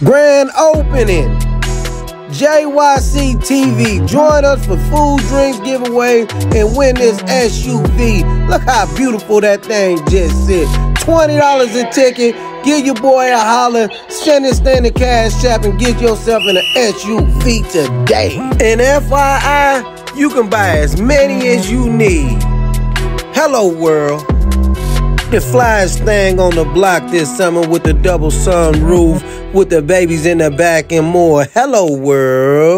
Grand opening. JYC TV. Join us for food, drinks, giveaway, and win this SUV. Look how beautiful that thing just sit. $20 a ticket. Give your boy a holler. Send this thing to Cash App and get yourself in an SUV today. And FYI, you can buy as many as you need. Hello, world. The flyest thing on the block this summer with the double sun roof, with the babies in the back and more. Hello, world.